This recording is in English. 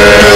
Yeah.